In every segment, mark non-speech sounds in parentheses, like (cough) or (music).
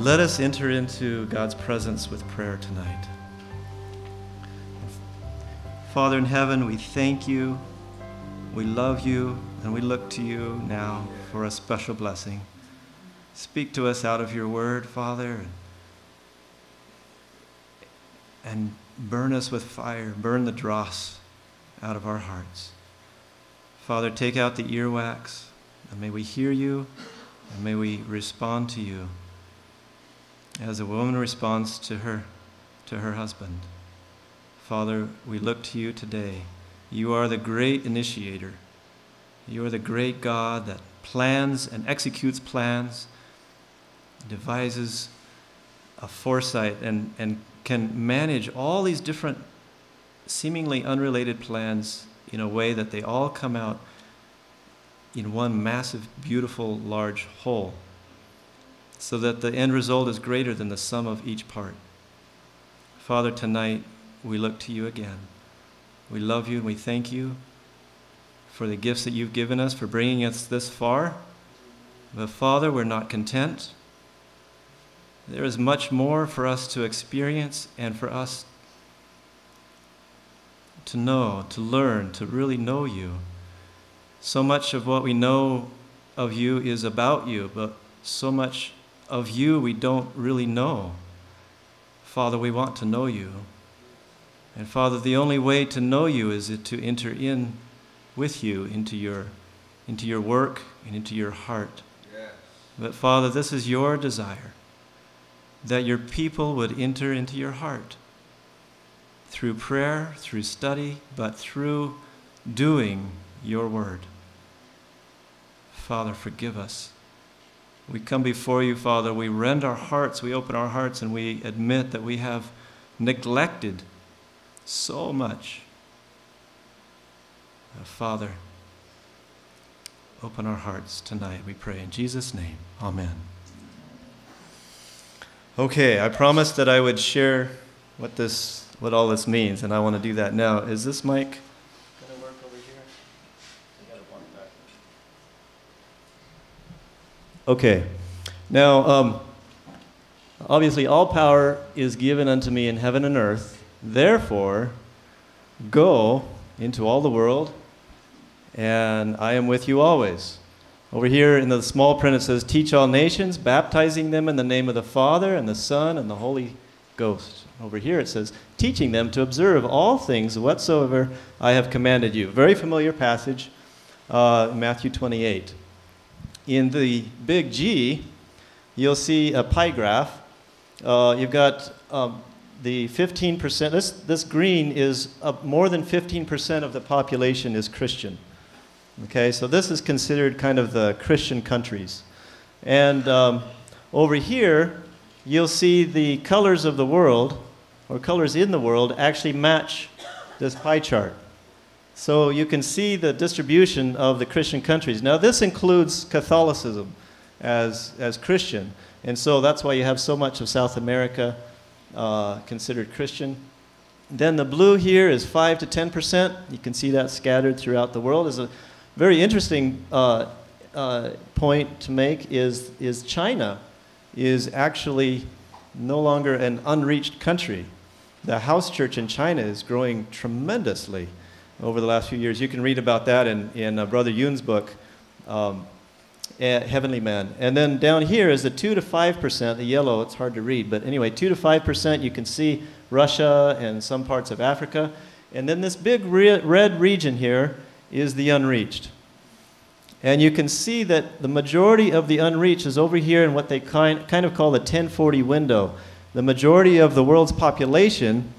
Let us enter into God's presence with prayer tonight. Father in heaven, we thank you, we love you, and we look to you now for a special blessing. Speak to us out of your word, Father, and burn us with fire, burn the dross out of our hearts. Father, take out the earwax, and may we hear you, and may we respond to you as a woman responds to her, to her husband. Father, we look to you today. You are the great initiator. You are the great God that plans and executes plans, devises a foresight, and, and can manage all these different, seemingly unrelated plans in a way that they all come out in one massive, beautiful, large whole so that the end result is greater than the sum of each part. Father, tonight we look to you again. We love you and we thank you for the gifts that you've given us, for bringing us this far. But Father, we're not content. There is much more for us to experience and for us to know, to learn, to really know you. So much of what we know of you is about you, but so much of you we don't really know. Father, we want to know you. And Father, the only way to know you is to enter in with you into your, into your work and into your heart. Yes. But Father, this is your desire that your people would enter into your heart through prayer, through study, but through doing your word. Father, forgive us we come before you, Father. We rend our hearts, we open our hearts, and we admit that we have neglected so much. Father, open our hearts tonight, we pray. In Jesus' name, amen. Okay, I promised that I would share what this what all this means, and I want to do that now. Is this mic Okay. Now, um, obviously, all power is given unto me in heaven and earth. Therefore, go into all the world, and I am with you always. Over here in the small print, it says, Teach all nations, baptizing them in the name of the Father, and the Son, and the Holy Ghost. Over here it says, Teaching them to observe all things whatsoever I have commanded you. Very familiar passage, uh, Matthew 28 in the big G, you'll see a pie graph. Uh, you've got um, the 15%, this, this green is uh, more than 15% of the population is Christian. Okay, so this is considered kind of the Christian countries. And um, over here, you'll see the colors of the world, or colors in the world, actually match this pie chart. So you can see the distribution of the Christian countries. Now, this includes Catholicism as, as Christian. And so that's why you have so much of South America uh, considered Christian. Then the blue here is 5 to 10%. You can see that scattered throughout the world. Is a very interesting uh, uh, point to make is, is China is actually no longer an unreached country. The house church in China is growing tremendously over the last few years. You can read about that in, in uh, Brother Yun's book, um, Heavenly Man. And then down here is the 2 to 5%, the yellow, it's hard to read, but anyway, 2 to 5%, you can see Russia and some parts of Africa. And then this big re red region here is the unreached. And you can see that the majority of the unreached is over here in what they kind, kind of call the 1040 window. The majority of the world's population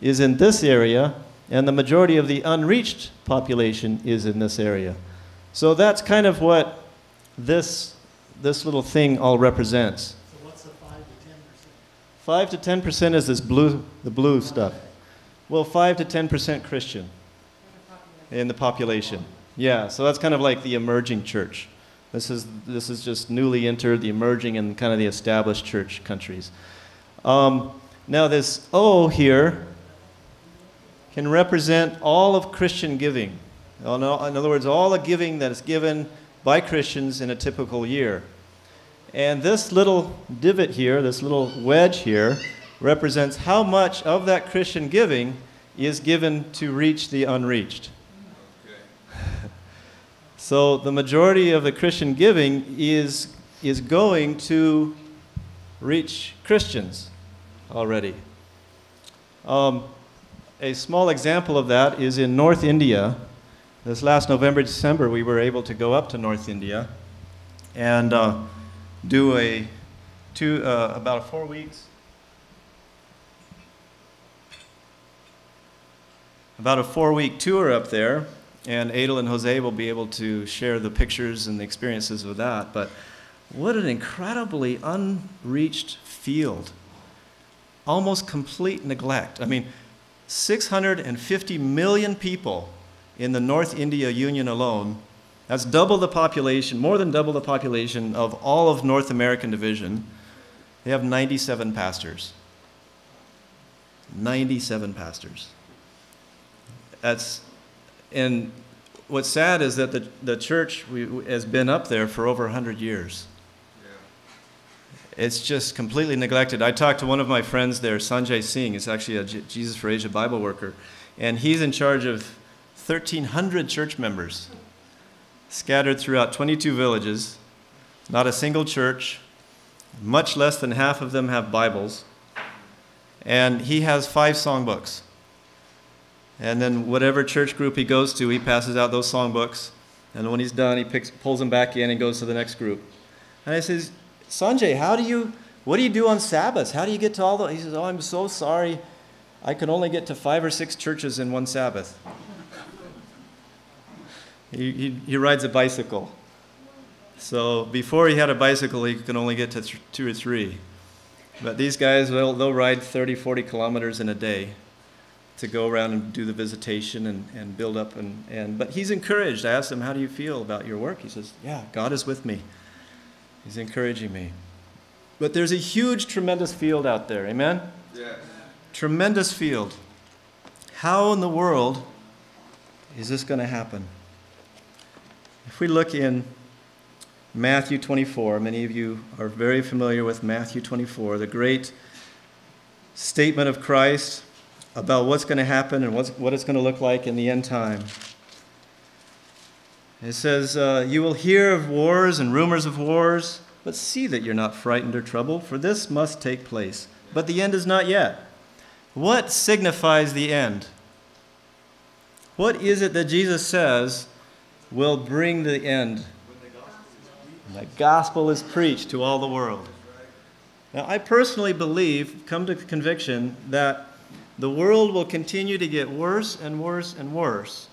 is in this area, and the majority of the unreached population is in this area. So that's kind of what this, this little thing all represents. So what's the 5 to 10%? 5 to 10% is this blue, the blue stuff. Well, 5 to 10% Christian in the population. Yeah, so that's kind of like the emerging church. This is, this is just newly entered, the emerging and kind of the established church countries. Um, now, this O here can represent all of Christian giving. In other words, all the giving that is given by Christians in a typical year. And this little divot here, this little wedge here, represents how much of that Christian giving is given to reach the unreached. (laughs) so the majority of the Christian giving is, is going to reach Christians already. Um, a small example of that is in North India. This last November, December, we were able to go up to North India and uh, do a two, uh, about four weeks about a four week tour up there, and Adel and Jose will be able to share the pictures and the experiences of that. But what an incredibly unreached field. Almost complete neglect. I mean, 650 million people in the North India Union alone. That's double the population, more than double the population of all of North American Division. They have 97 pastors. 97 pastors. That's, and what's sad is that the, the church we, has been up there for over 100 years. It's just completely neglected. I talked to one of my friends there, Sanjay Singh. He's actually a Jesus for Asia Bible worker. And he's in charge of 1,300 church members scattered throughout 22 villages, not a single church, much less than half of them have Bibles. And he has five songbooks. And then whatever church group he goes to, he passes out those songbooks. And when he's done, he picks, pulls them back in and goes to the next group. And I says, Sanjay, how do you, what do you do on Sabbaths? How do you get to all the, he says, oh, I'm so sorry. I can only get to five or six churches in one Sabbath. he, he, he rides a bicycle. So before he had a bicycle, he could only get to th- two or three. But these guys, they'll, they'll ride 30, 40 kilometers in a day to go around and do the visitation and, and build up. And, and, but he's encouraged. I asked him, How do you feel about your work? He says, Yeah, God is with me. He's encouraging me. But there's a huge, tremendous field out there. Amen? Yes. Tremendous field. How in the world is this going to happen? If we look in Matthew 24, many of you are very familiar with Matthew 24, the great statement of Christ about what's going to happen and what's, what it's going to look like in the end time. It says, uh, You will hear of wars and rumors of wars, but see that you're not frightened or troubled, for this must take place. But the end is not yet. What signifies the end? What is it that Jesus says will bring the end? When the gospel is preached to all the world. Now, I personally believe, come to conviction, that the world will continue to get worse and worse and worse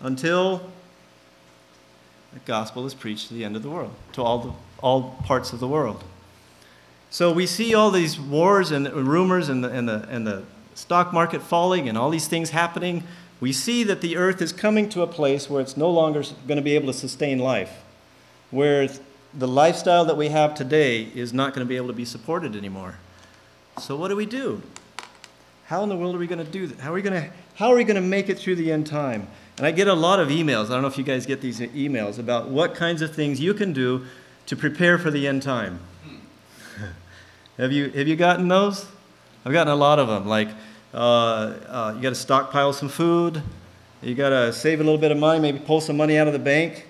until the gospel is preached to the end of the world, to all, the, all parts of the world. So we see all these wars and rumors and the, and, the, and the stock market falling and all these things happening. We see that the earth is coming to a place where it's no longer going to be able to sustain life, where the lifestyle that we have today is not going to be able to be supported anymore. So, what do we do? How in the world are we going to do that? How are we going to, how are we going to make it through the end time? And I get a lot of emails. I don't know if you guys get these emails about what kinds of things you can do to prepare for the end time. (laughs) have, you, have you gotten those? I've gotten a lot of them. Like, uh, uh, you got to stockpile some food. You got to save a little bit of money, maybe pull some money out of the bank.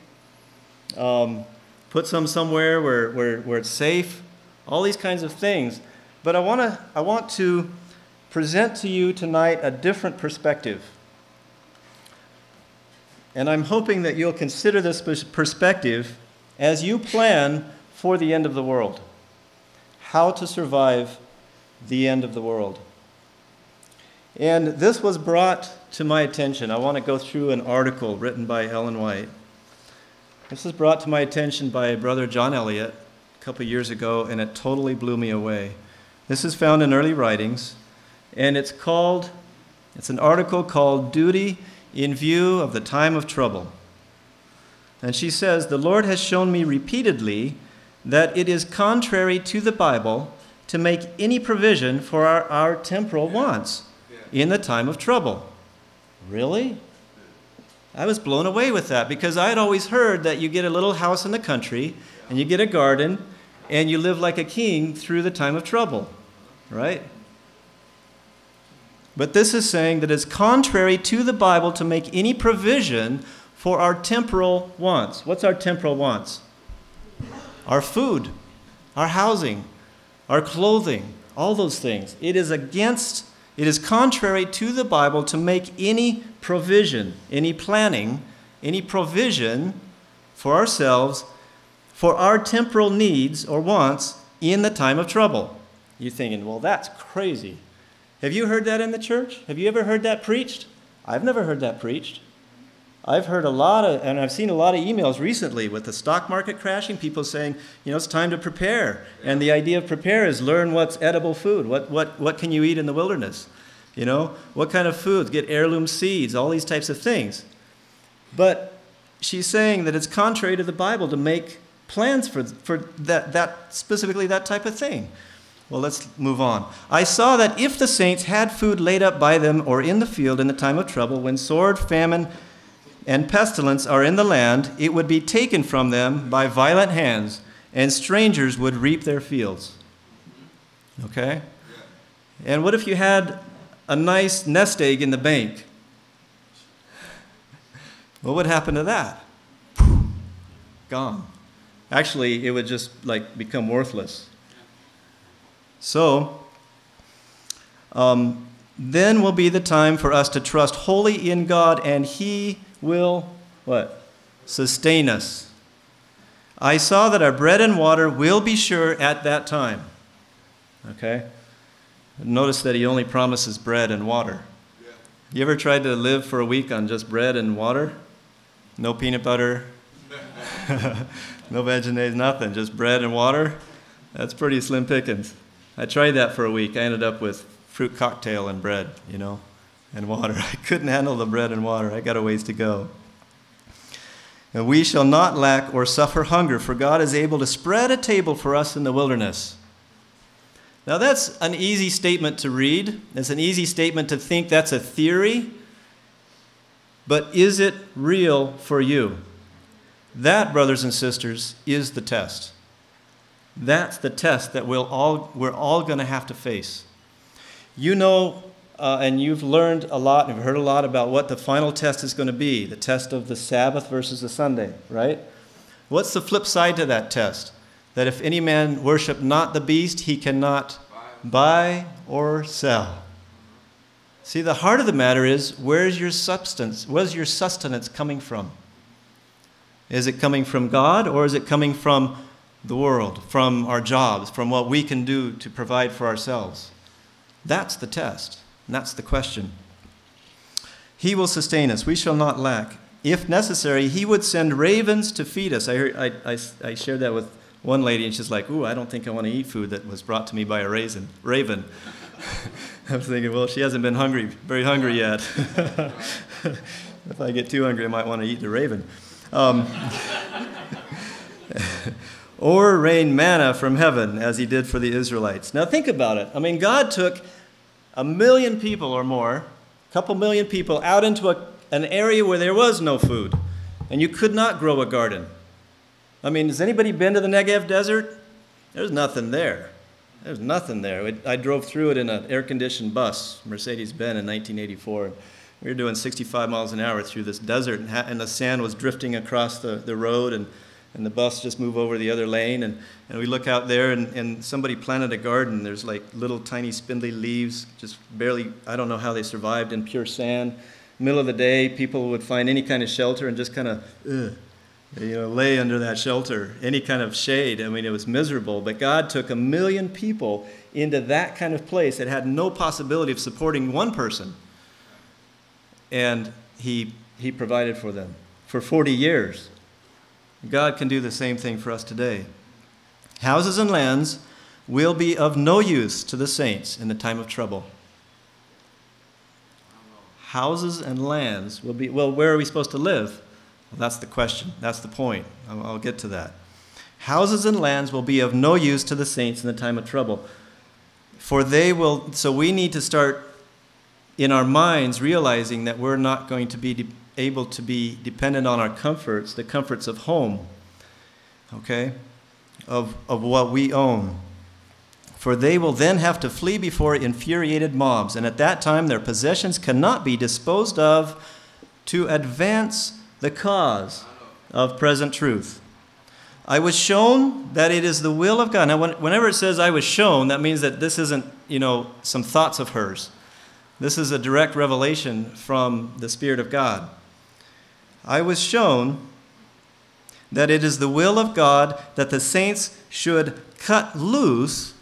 Um, put some somewhere where, where, where it's safe. All these kinds of things. But I, wanna, I want to present to you tonight a different perspective. And I'm hoping that you'll consider this perspective as you plan for the end of the world. How to survive the end of the world. And this was brought to my attention. I want to go through an article written by Ellen White. This was brought to my attention by brother John Elliott a couple years ago, and it totally blew me away. This is found in early writings, and it's called, it's an article called Duty in View of the Time of Trouble. And she says, The Lord has shown me repeatedly that it is contrary to the Bible to make any provision for our, our temporal wants in the time of trouble. Really? I was blown away with that because I had always heard that you get a little house in the country and you get a garden and you live like a king through the time of trouble, right? But this is saying that it's contrary to the Bible to make any provision for our temporal wants. What's our temporal wants? Our food, our housing, our clothing, all those things. It is against, it is contrary to the Bible to make any provision, any planning, any provision for ourselves for our temporal needs or wants in the time of trouble. You're thinking, well, that's crazy. Have you heard that in the church? Have you ever heard that preached? I've never heard that preached. I've heard a lot of, and I've seen a lot of emails recently with the stock market crashing, people saying, you know, it's time to prepare. And the idea of prepare is learn what's edible food. What, what, what can you eat in the wilderness? You know, what kind of foods? Get heirloom seeds, all these types of things. But she's saying that it's contrary to the Bible to make plans for, for that, that, specifically that type of thing. Well, let's move on. I saw that if the saints had food laid up by them or in the field in the time of trouble, when sword, famine, and pestilence are in the land, it would be taken from them by violent hands, and strangers would reap their fields. Okay? And what if you had a nice nest egg in the bank? What would happen to that? Gone. Actually, it would just like become worthless. So, um, then will be the time for us to trust wholly in God, and He will what? Sustain us. I saw that our bread and water will be sure at that time. Okay? Notice that he only promises bread and water. Yeah. You ever tried to live for a week on just bread and water? No peanut butter, (laughs) no vegetables, nothing, just bread and water? That's pretty slim pickings. I tried that for a week. I ended up with fruit cocktail and bread, you know, and water. (laughs) I couldn't handle the bread and water. I got a ways to go. And we shall not lack or suffer hunger, for God is able to spread a table for us in the wilderness. Now, that's an easy statement to read. It's an easy statement to think that's a theory. But is it real for you? That, brothers and sisters, is the test. That's the test that we'll all, we're all going to have to face. You know, uh, and you've learned a lot and you've heard a lot about what the final test is going to be the test of the Sabbath versus the Sunday, right? What's the flip side to that test? that if any man worship not the beast, he cannot buy or sell. See, the heart of the matter is where's your substance? Where's your sustenance coming from? Is it coming from God or is it coming from the world, from our jobs, from what we can do to provide for ourselves? That's the test. And that's the question. He will sustain us. We shall not lack. If necessary, he would send ravens to feed us. I, heard, I, I, I shared that with one lady, and she's like, "Ooh, I don't think I want to eat food that was brought to me by a raisin, raven." (laughs) I'm thinking, well, she hasn't been hungry, very hungry yet. (laughs) if I get too hungry, I might want to eat the raven. Um, (laughs) or rain manna from heaven, as he did for the Israelites. Now think about it. I mean, God took a million people or more, a couple million people, out into a, an area where there was no food, and you could not grow a garden. I mean, has anybody been to the Negev desert? There's nothing there. There's nothing there. I drove through it in an air conditioned bus, Mercedes Benz, in 1984. We were doing 65 miles an hour through this desert, and, the sand was drifting across the, the road, and, and the bus just move over the other lane. And, and we look out there, and, and somebody planted a garden. There's like little tiny spindly leaves, just barely, I don't know how they survived in pure sand. Middle of the day, people would find any kind of shelter and just kind of, you know, lay under that shelter, any kind of shade. I mean, it was miserable. But God took a million people into that kind of place that had no possibility of supporting one person. And He, he provided for them for 40 years. God can do the same thing for us today. Houses and lands will be of no use to the saints in the time of trouble. Houses and lands will be, well, where are we supposed to live? Well, that's the question. That's the point. I'll, I'll get to that. Houses and lands will be of no use to the saints in the time of trouble. For they will, so we need to start in our minds realizing that we're not going to be able to be dependent on our comforts, the comforts of home. Okay? of, of what we own. For they will then have to flee before infuriated mobs, and at that time their possessions cannot be disposed of to advance the cause of present truth. I was shown that it is the will of God. Now, whenever it says I was shown, that means that this isn't, you know, some thoughts of hers. This is a direct revelation from the Spirit of God. I was shown that it is the will of God that the saints should cut loose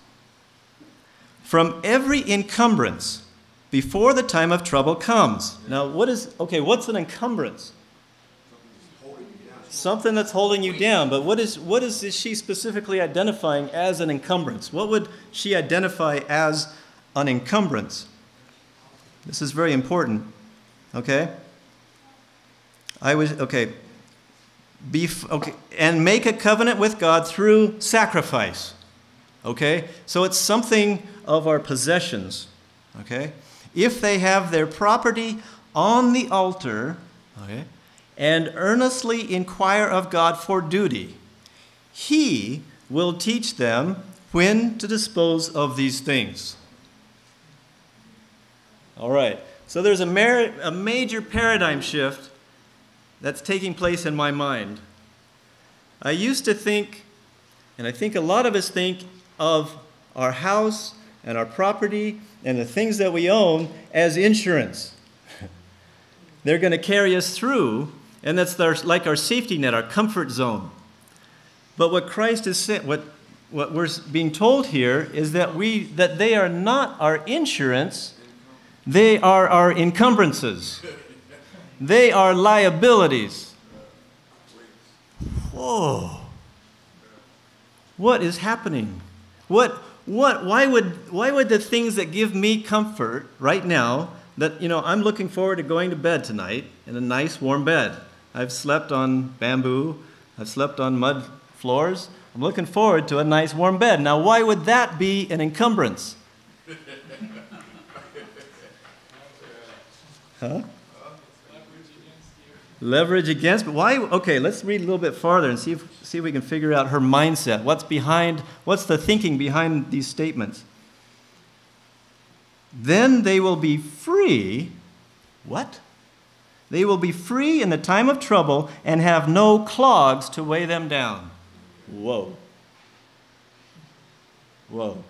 from every encumbrance before the time of trouble comes. Now, what is, okay, what's an encumbrance? Something that's holding you down. But what is, what is, she specifically identifying as an encumbrance? What would she identify as an encumbrance? This is very important. Okay? I was, okay. Bef- okay. And make a covenant with God through sacrifice. Okay? So it's something of our possessions. Okay? If they have their property on the altar, okay, and earnestly inquire of God for duty, He will teach them when to dispose of these things. All right. So there's a, a major paradigm shift that's taking place in my mind. I used to think, and I think a lot of us think, of our house and our property and the things that we own as insurance. (laughs) They're going to carry us through and that's like our safety net, our comfort zone. But what Christ is saying, what, what we're being told here is that, we, that they are not our insurance, they are our encumbrances. (laughs) They are liabilities. Whoa. What is happening? What, what, why, would, why would the things that give me comfort right now, that, you know, I'm looking forward to going to bed tonight in a nice warm bed. I've slept on bamboo. I've slept on mud floors. I'm looking forward to a nice warm bed. Now, why would that be an encumbrance? (laughs) Huh? Leverage against, but why? Okay, let's read a little bit farther and see if, see if we can figure out her mindset. What's behind, what's the thinking behind these statements? Then they will be free. What? They will be free in the time of trouble and have no clogs to weigh them down. Whoa. Whoa.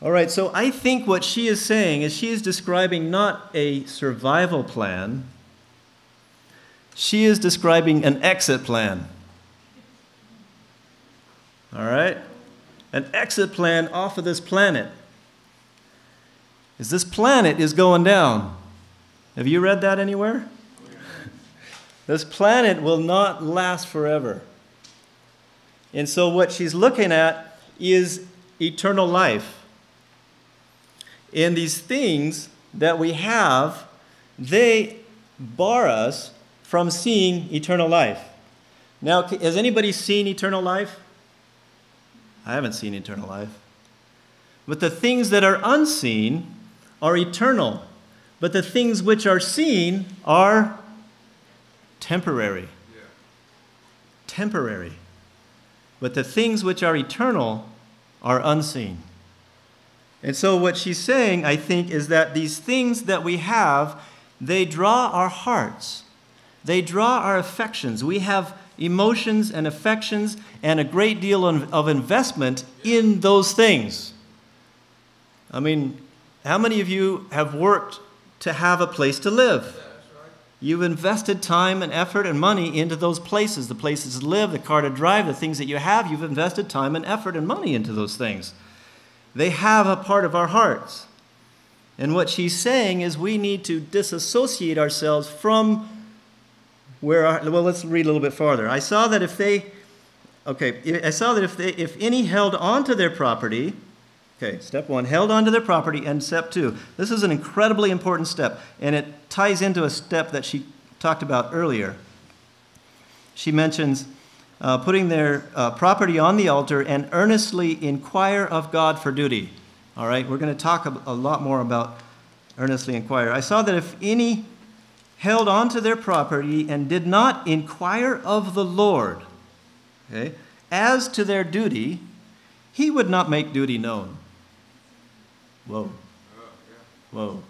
All right, so I think what she is saying is she is describing not a survival plan, she is describing an exit plan. All right? An exit plan off of this planet. Is this planet is going down. Have you read that anywhere? (laughs) this planet will not last forever. And so, what she's looking at is eternal life. And these things that we have, they bar us from seeing eternal life. Now, has anybody seen eternal life? I haven't seen eternal life. But the things that are unseen are eternal. But the things which are seen are temporary. Temporary. But the things which are eternal are unseen. And so, what she's saying, I think, is that these things that we have, they draw our hearts, they draw our affections. We have emotions and affections and a great deal of investment in those things. I mean, how many of you have worked to have a place to live. You've invested time and effort and money into those places the places to live, the car to drive, the things that you have. You've invested time and effort and money into those things. They have a part of our hearts. And what she's saying is we need to disassociate ourselves from where our, well let's read a little bit farther. I saw that if they okay, I saw that if they if any held on to their property, Okay, step one, held onto their property, and step two. This is an incredibly important step, and it ties into a step that she talked about earlier. She mentions uh, putting their uh, property on the altar and earnestly inquire of God for duty. All right, we're going to talk a, a lot more about earnestly inquire. I saw that if any held onto their property and did not inquire of the Lord, okay, as to their duty, he would not make duty known. Whoa. Whoa.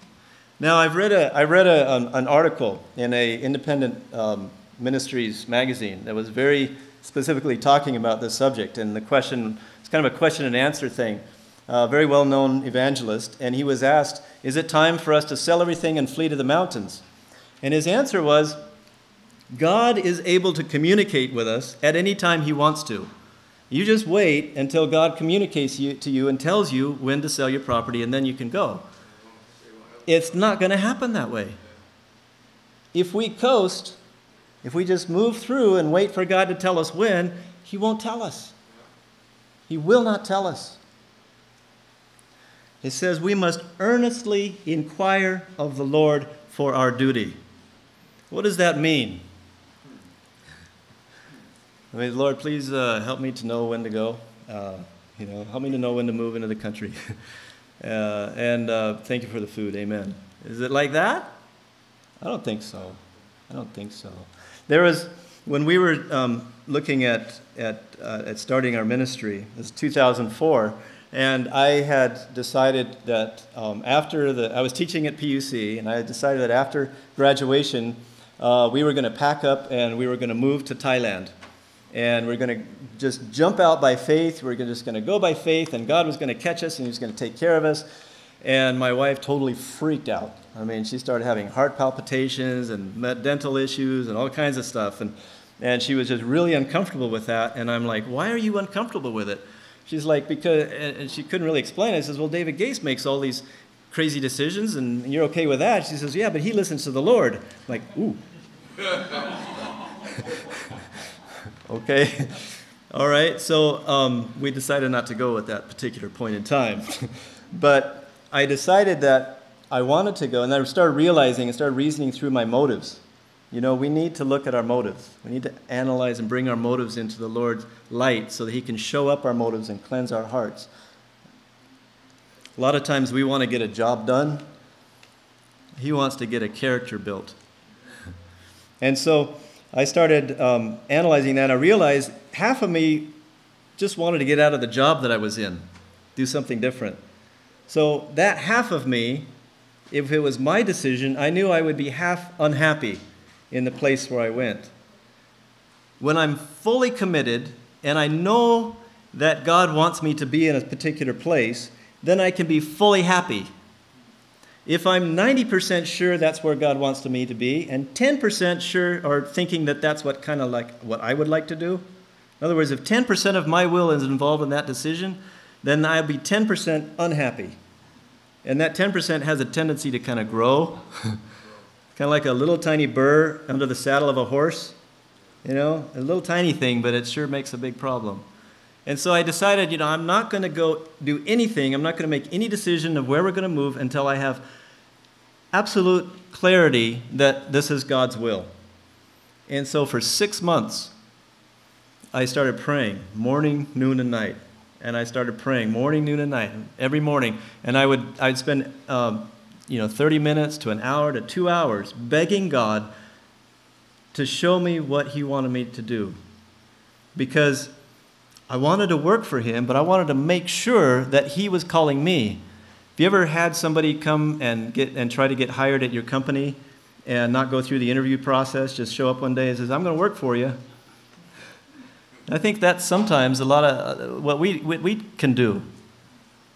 Now, I've read, a, I read a, an, an article in a independent um, ministries magazine that was very specifically talking about this subject. And the question, it's kind of a question and answer thing. A very well known evangelist, and he was asked, Is it time for us to sell everything and flee to the mountains? And his answer was, God is able to communicate with us at any time he wants to. You just wait until God communicates to you and tells you when to sell your property, and then you can go. It's not going to happen that way. If we coast, if we just move through and wait for God to tell us when, He won't tell us. He will not tell us. It says we must earnestly inquire of the Lord for our duty. What does that mean? I mean, Lord, please uh, help me to know when to go. Uh, you know, help me to know when to move into the country. (laughs) uh, and uh, thank you for the food. Amen. Is it like that? I don't think so. I don't think so. There was, when we were um, looking at, at, uh, at starting our ministry, it was 2004, and I had decided that um, after the, I was teaching at PUC, and I had decided that after graduation, uh, we were going to pack up and we were going to move to Thailand. And we're going to just jump out by faith. We're just going to go by faith, and God was going to catch us and He was going to take care of us. And my wife totally freaked out. I mean, she started having heart palpitations and dental issues and all kinds of stuff. And, and she was just really uncomfortable with that. And I'm like, why are you uncomfortable with it? She's like, because, and she couldn't really explain it. I says, well, David Gates makes all these crazy decisions, and you're okay with that. She says, yeah, but he listens to the Lord. I'm like, ooh. (laughs) okay. All right. So um, we decided not to go at that particular point in time. (laughs) but I decided that I wanted to go, and I started realizing and started reasoning through my motives. You know, we need to look at our motives. We need to analyze and bring our motives into the Lord's light so that He can show up our motives and cleanse our hearts. A lot of times we want to get a job done, He wants to get a character built. And so I started um, analyzing that. And I realized half of me just wanted to get out of the job that I was in, do something different. So that half of me, if it was my decision, I knew I would be half unhappy in the place where I went. When I'm fully committed and I know that God wants me to be in a particular place, then I can be fully happy. If I'm 90% sure that's where God wants me to be, and 10% sure or thinking that that's what kind of like what I would like to do, in other words, if 10% of my will is involved in that decision, then I'll be 10% unhappy. And that 10% has a tendency to kind of grow (laughs) kind of like a little tiny burr under the saddle of a horse. You know, a little tiny thing, but it sure makes a big problem. And so I decided, you know, I'm not going to go do anything. I'm not going to make any decision of where we're going to move until I have absolute clarity that this is God's will. And so for six months, I started praying morning, noon, and night. And I started praying morning, noon, and night every morning. And I would I'd spend um, you know, 30 minutes to an hour to two hours begging God to show me what He wanted me to do. Because I wanted to work for Him, but I wanted to make sure that He was calling me. Have you ever had somebody come and, get, and try to get hired at your company and not go through the interview process, just show up one day and says, I'm going to work for you? I think that's sometimes a lot of uh, what we, what we can do.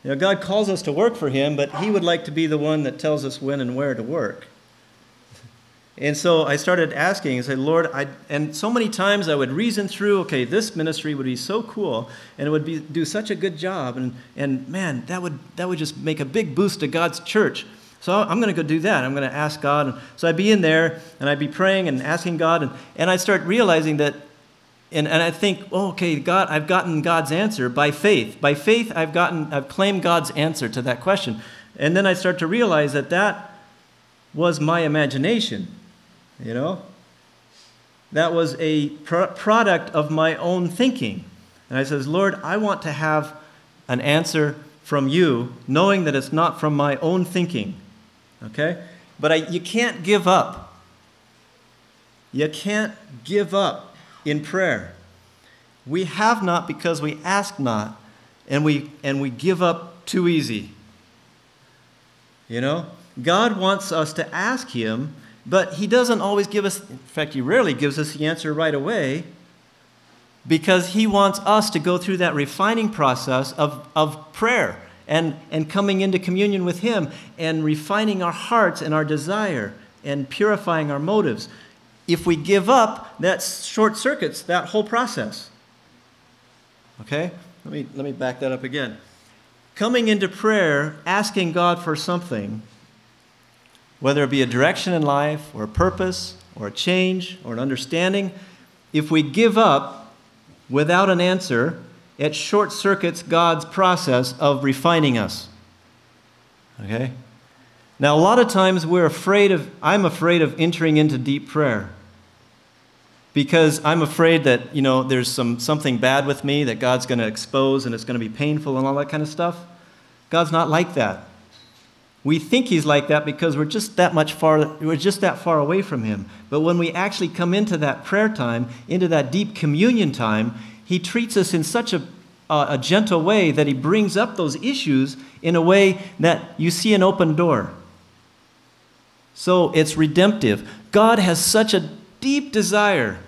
You know, God calls us to work for Him, but He would like to be the one that tells us when and where to work. And so I started asking, I said, Lord, I, and so many times I would reason through, okay, this ministry would be so cool, and it would be, do such a good job, and, and man, that would, that would just make a big boost to God's church. So I'm going to go do that. I'm going to ask God. And So I'd be in there, and I'd be praying and asking God, and, and I'd start realizing that and, and I think, oh, okay, God, I've gotten God's answer by faith. By faith, I've gotten, I've claimed God's answer to that question. And then I start to realize that that was my imagination, you know? That was a pro- product of my own thinking. And I says, Lord, I want to have an answer from you, knowing that it's not from my own thinking. Okay? But I, you can't give up. You can't give up in prayer. We have not because we ask not, and we, and we give up too easy. You know? God wants us to ask Him, but He doesn't always give us, in fact, He rarely gives us the answer right away because He wants us to go through that refining process of, of prayer and, and coming into communion with Him and refining our hearts and our desire and purifying our motives. If we give up, that short circuits that whole process. Okay? Let me, let me back that up again. Coming into prayer, asking God for something, whether it be a direction in life or a purpose or a change or an understanding, if we give up without an answer, it short circuits God's process of refining us. Okay? Now, a lot of times we're afraid of, I'm afraid of entering into deep prayer because I'm afraid that, you know, there's some, something bad with me that God's going to expose and it's going to be painful and all that kind of stuff. God's not like that. We think he's like that because we're just that much far, we're just that far away from him. But when we actually come into that prayer time, into that deep communion time, he treats us in such a, uh, a gentle way that he brings up those issues in a way that you see an open door. So it's redemptive. God has such a deep desire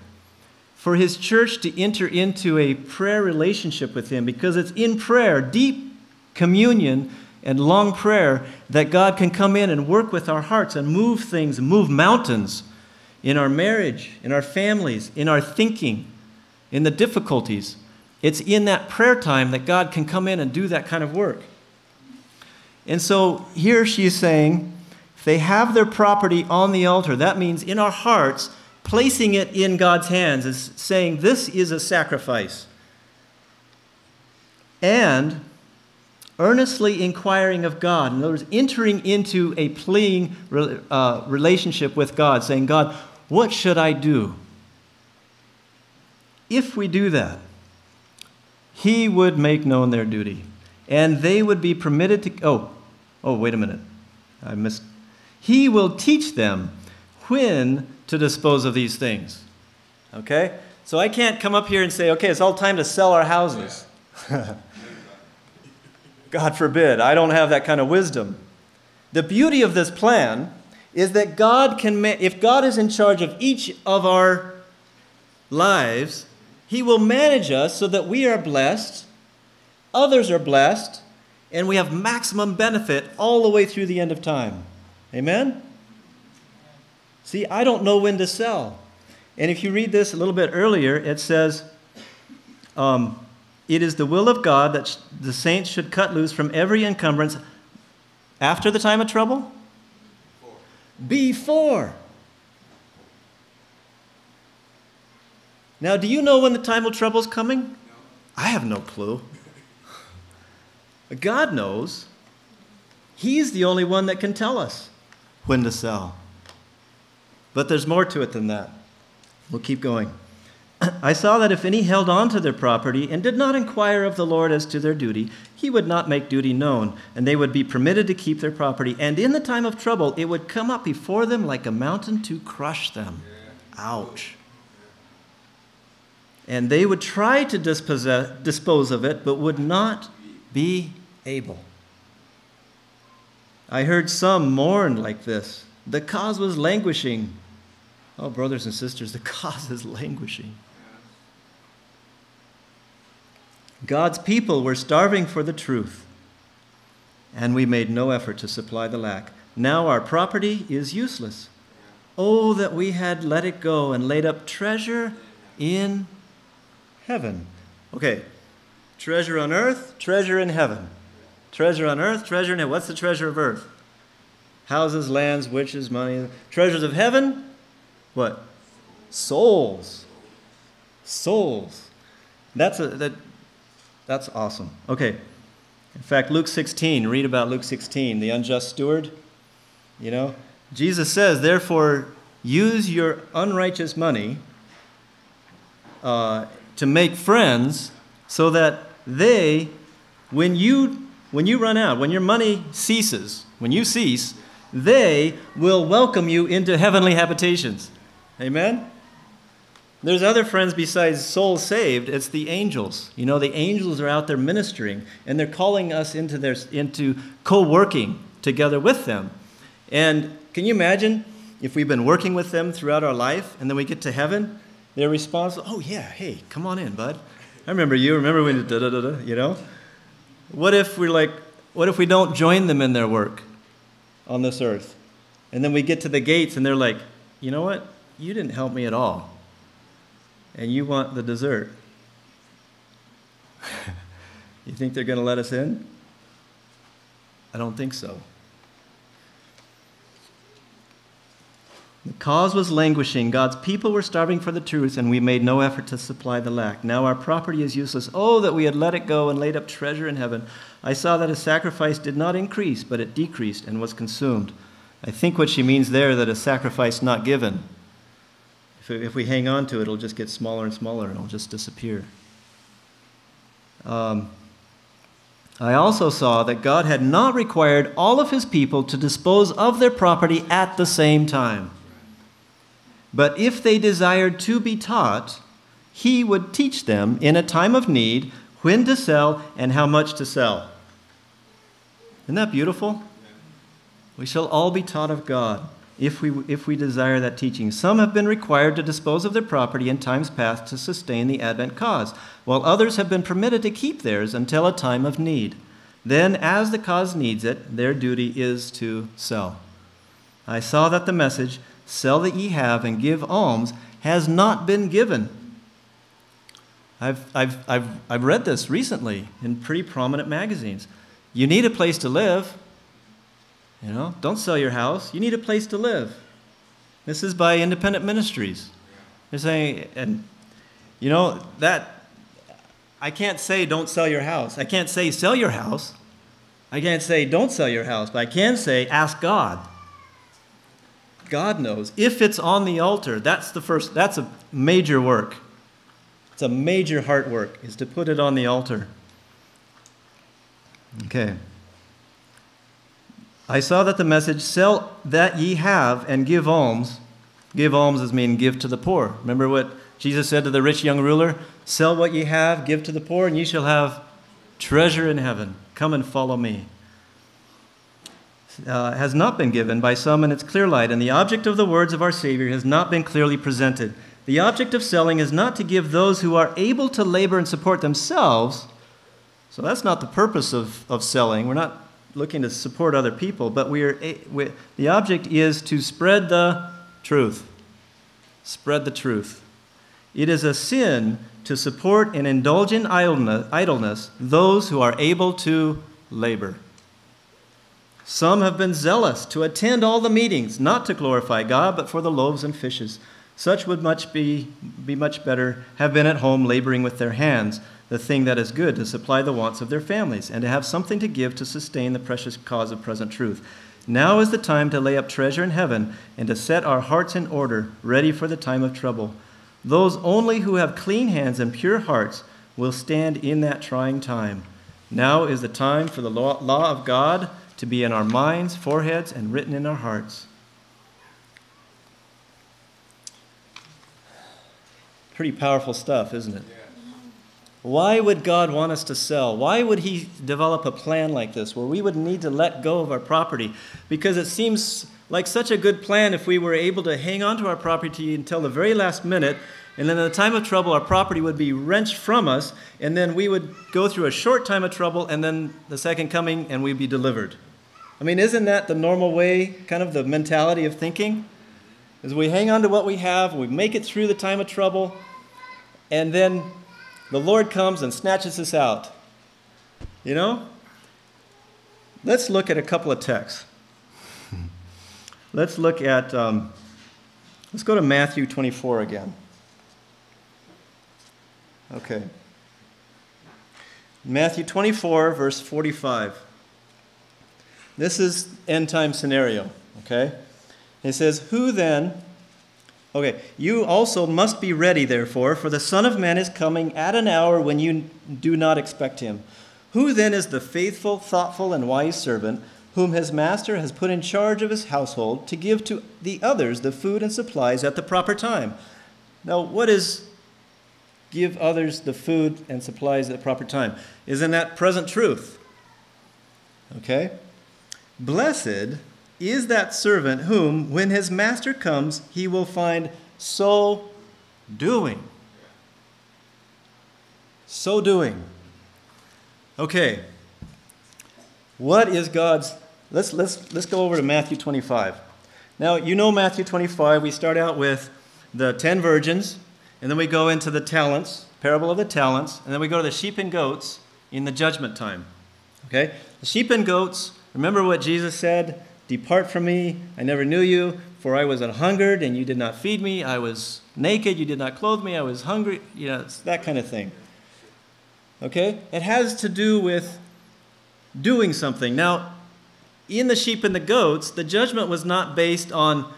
for his church to enter into a prayer relationship with him because it's in prayer, deep communion, and long prayer that God can come in and work with our hearts and move things, move mountains in our marriage, in our families, in our thinking in the difficulties. It's in that prayer time that God can come in and do that kind of work. And so here she's saying, if they have their property on the altar, that means in our hearts, placing it in God's hands is saying, This is a sacrifice. And earnestly inquiring of God. In other words, entering into a pleading uh, relationship with God, saying, God, what should I do? If we do that, he would make known their duty, and they would be permitted to. Oh, oh, wait a minute. I missed. He will teach them when to dispose of these things. Okay? So I can't come up here and say, okay, it's all time to sell our houses. (laughs) God forbid. I don't have that kind of wisdom. The beauty of this plan is that God can, if God is in charge of each of our lives, he will manage us so that we are blessed, others are blessed, and we have maximum benefit all the way through the end of time. Amen? See, I don't know when to sell. And if you read this a little bit earlier, it says, um, It is the will of God that the saints should cut loose from every encumbrance after the time of trouble? Before. Before. Now, do you know when the time of trouble is coming? No. I have no clue. (laughs) God knows. He's the only one that can tell us when to sell. But there's more to it than that. We'll keep going. I saw that if any held on to their property and did not inquire of the Lord as to their duty, he would not make duty known, and they would be permitted to keep their property. And in the time of trouble, it would come up before them like a mountain to crush them. Ouch and they would try to dispose of it, but would not be able. I heard some mourn like this. The cause was languishing. Oh, brothers and sisters, the (laughs) cause is languishing. God's people were starving for the truth, and we made no effort to supply the lack. Now our property is useless. Oh, that we had let it go and laid up treasure in heaven. Okay, treasure on earth, treasure in heaven. Treasure on earth, treasure in heaven. What's the treasure of earth? Houses, lands, witches, money. Treasures of heaven? What? Souls. Souls. That's a that that's awesome. Okay. In fact, Luke 16, read about Luke 16, the unjust steward. You know, Jesus says, therefore, use your unrighteous money uh, to make friends so that they, when you, when you run out, when your money ceases, when you cease, they will welcome you into heavenly habitations. Amen? There's other friends besides souls saved. It's the angels. You know, the angels are out there ministering, and they're calling us into their into co-working together with them. And can you imagine if we've been working with them throughout our life, and then we get to heaven, their response, "Oh yeah, hey, come on in, bud. I remember you. Remember when da da da da. You know." What if we're like, what if we don't join them in their work on this earth, and then we get to the gates, and they're like, "You know what? You didn't help me at all." And you want the dessert. (laughs) you think they're going to let us in? I don't think so. The cause was languishing. God's people were starving for the truth, and we made no effort to supply the lack. Now our property is useless. Oh, that we had let it go and laid up treasure in heaven. I saw that a sacrifice did not increase, but it decreased and was consumed. I think what she means there that a sacrifice not given if, we hang on to it, it'll just get smaller and smaller and it'll just disappear. Um, I also saw that God had not required all of his people to dispose of their property at the same time. But if they desired to be taught, he would teach them in a time of need when to sell and how much to sell. Isn't that beautiful? We shall all be taught of God if we, if we desire that teaching. Some have been required to dispose of their property in times past to sustain the Advent cause, while others have been permitted to keep theirs until a time of need. Then, as the cause needs it, their duty is to sell. I saw that the message, sell that ye have and give alms, has not been given. I've, I've, I've, I've read this recently in pretty prominent magazines. You need a place to live. You know, don't sell your house. You need a place to live. This is by independent ministries. They're saying, and you know, that I can't say don't sell your house. I can't say sell your house. I can't say don't sell your house, but I can say ask God. God knows. If it's on the altar, that's the first, that's a major work. It's a major heart work, is to put it on the altar. Okay. I saw that the message, sell that ye have and give alms. Give alms is mean give to the poor. Remember what Jesus said to the rich young ruler? Sell what ye have, give to the poor, and ye shall have treasure in heaven. Come and follow me. Uh, has not been given by some in its clear light, and the object of the words of our Savior has not been clearly presented. The object of selling is not to give those who are able to labor and support themselves. So that's not the purpose of, of selling. We're not looking to support other people, but we are, eh, we, the object is to spread the truth. Spread the truth. It is a sin to support and indulge in idleness those who are able to labor. Some have been zealous to attend all the meetings, not to glorify God, but for the loaves and fishes. Such would much be, be much better have been at home laboring with their hands the thing that is good to supply the wants of their families, and to have something to give to sustain the precious cause of present truth. Now is the time to lay up treasure in heaven and to set our hearts in order, ready for the time of trouble. Those only who have clean hands and pure hearts will stand in that trying time. Now is the time for the law, law of God to be in our minds, foreheads, and written in our hearts. Pretty powerful stuff, isn't it? Why would God want us to sell? Why would He develop a plan like this where we would need to let go of our property? Because it seems like such a good plan if we were able to hang on to our property until the very last minute, and then in the time of trouble, our property would be wrenched from us, and then we would go through a short time of trouble, and then the second coming, and we'd be delivered. I mean, isn't that the normal way, kind of the mentality of thinking? Is we hang on to what we have, we make it through the time of trouble, and then the Lord comes and snatches us out. You know? Let's look at a couple of texts. let's look at, um, let's go to Matthew 24 again. Okay. Matthew 24, verse 45. This is end time scenario, okay? It says, Who then Okay, you also must be ready, therefore, for the Son of Man is coming at an hour when you do not expect him. Who then is the faithful, thoughtful, and wise servant whom his master has put in charge of his household to give to the others the food and supplies at the proper time? Now, what is give others the food and supplies at the proper time? Isn't that present truth? Okay? Blessed is that servant whom, when his master comes, he will find so doing. So doing. Okay. What is God's let's let's let's go over to Matthew 25. Now, you know Matthew 25, we start out with the 10 virgins, and then we go into the talents, parable of the talents, and then we go to the sheep and goats in the judgment time. Okay? The sheep and goats, remember what Jesus said? Depart from me, I never knew you, for I was an hungered and you did not feed me. I was naked, you did not clothe me. I was hungry. You know, that kind of thing. Okay? It has to do with doing something. Now, in the sheep and the goats, the judgment was not based on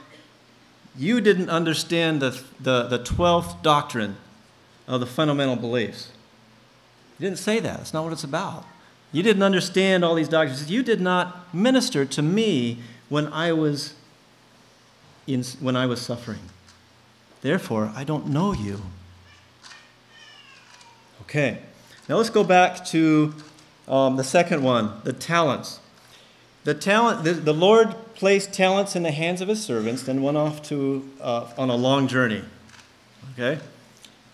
you didn't understand the, the, the 12th doctrine of the fundamental beliefs. He didn't say that. That's not what it's about. You didn't understand all these doctrines. You did not minister to me when I was, in, when I was suffering. Therefore, I don't know you. Okay. Now let's go back to um, the second one the talents. The talent, the, the, Lord placed talents in the hands of his servants, then went off to uh, on a long journey. Okay,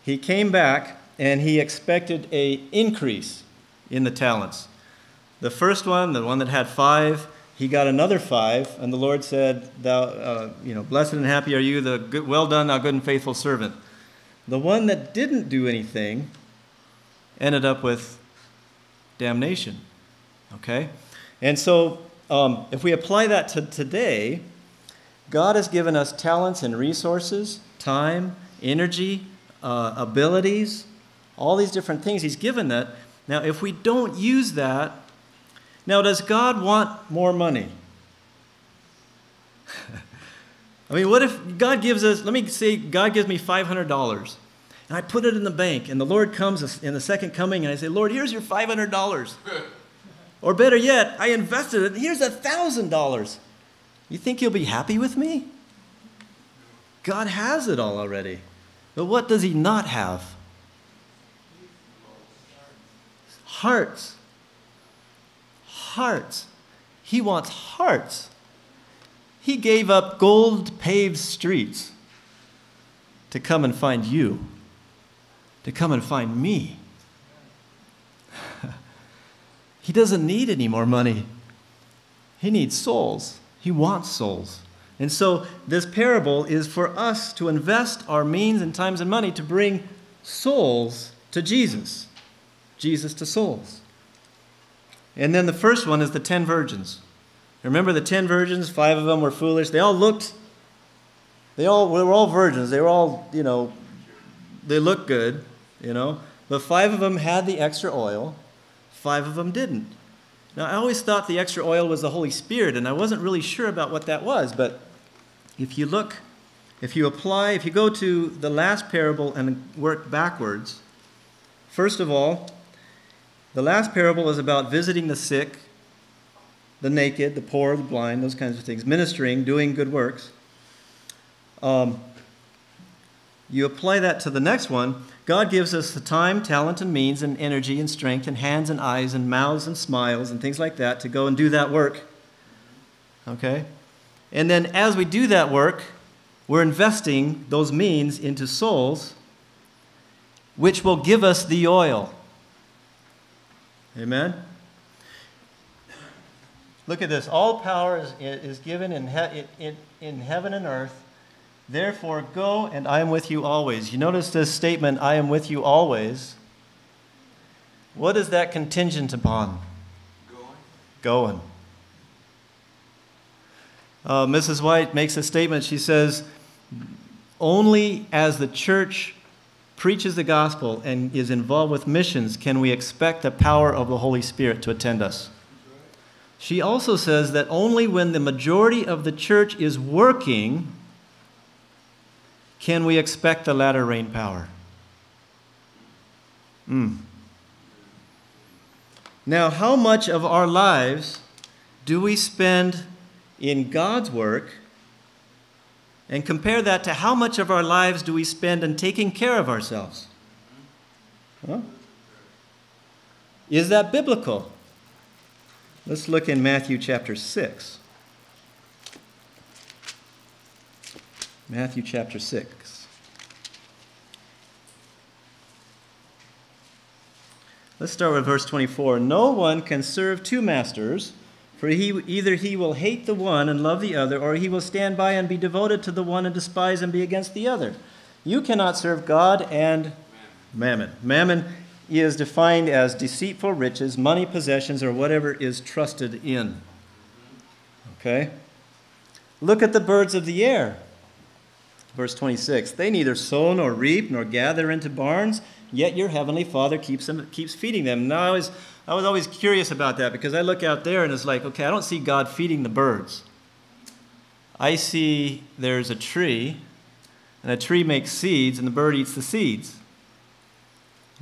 he came back and he expected a increase in the talents. The first one, the one that had five, he got another five, and the Lord said, "Thou, uh, you know, blessed and happy are you, the good, well done, thou good and faithful servant." The one that didn't do anything ended up with damnation. Okay, and so um, if we apply that to today, God has given us talents and resources, time, energy, uh, abilities, all these different things. He's given that. Now, if we don't use that, now does God want more money? (laughs) I mean, what if God gives us, let me say, God gives me $500 and I put it in the bank and the Lord comes in the second coming and I say, Lord, here's your $500. (laughs) Or better yet, I invested it. Here's a thousand dollars. You think he'll be happy with me? God has it all already. But what does he not have? Hearts. Hearts. He wants hearts. He gave up gold paved streets to come and find you, to come and find me. (laughs) He doesn't need any more money. He needs souls. He wants souls. And so this parable is for us to invest our means and times and money to bring souls to Jesus. Jesus to souls. And then the first one is the ten virgins. Remember the ten virgins? Five of them were foolish. They all looked, they all they were all virgins. They were all, you know, they looked good, you know. But five of them had the extra oil five of them didn't. Now, I always thought the extra oil was the Holy Spirit, and I wasn't really sure about what that was, but if you look, if you apply, if you go to the last parable and work backwards, first of all, the last parable is about visiting the sick, the naked, the poor, the blind, those kinds of things, ministering, doing good works. Um, you apply that to the next one, God gives us the time, talent, and means, and energy, and strength, and hands, and eyes, and mouths, and smiles, and things like that to go and do that work. Okay? And then as we do that work, we're investing those means into souls, which will give us the oil. Amen? Look at this. All power is, is given in, he, in, in heaven and earth Therefore, go and I am with you always. You notice this statement, I am with you always. What is that contingent upon? Going. Going. Uh, Mrs. White makes a statement. She says, Only as the church preaches the gospel and is involved with missions can we expect the power of the Holy Spirit to attend us. She also says that only when the majority of the church is working can we expect the latter rain power? Mm. Now, how much of our lives do we spend in God's work And compare that to how much of our lives do we spend in taking care of ourselves? Huh? Is that biblical? Let's look in Matthew chapter 6. Matthew chapter 6. Let's start with verse 24. No one can serve two masters, for he, either he will hate the one and love the other, or he will stand by and be devoted to the one and despise and be against the other. You cannot serve God and mammon. Mammon is defined as deceitful riches, money, possessions, or whatever is trusted in. Okay? Look at the birds of the air. Verse 26 They neither sow nor reap nor gather into barns, yet your heavenly Father keeps, them, keeps feeding them. Now, I was, I was always curious about that because I look out there and it's like, okay, I don't see God feeding the birds. I see there's a tree, and a tree makes seeds, and the bird eats the seeds.